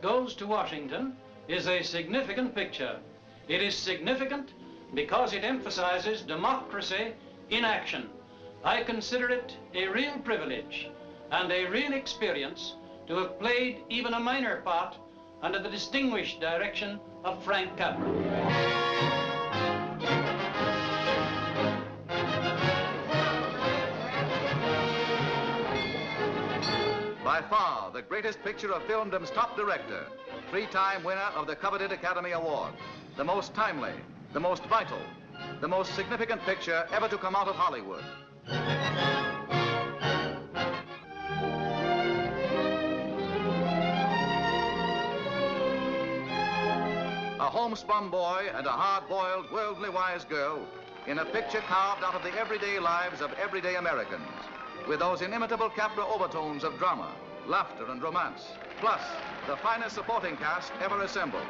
Goes to Washington is a significant picture. It is significant because it emphasizes democracy in action. I consider it a real privilege and a real experience to have played even a minor part under the distinguished direction of Frank Capra. By far, the greatest picture of filmdom's top director, three-time winner of the coveted Academy Award, the most timely, the most vital, the most significant picture ever to come out of Hollywood. A homespun boy and a hard-boiled, worldly wise girl in a picture carved out of the everyday lives of everyday Americans with those inimitable Capra overtones of drama, laughter, and romance, plus the finest supporting cast ever assembled.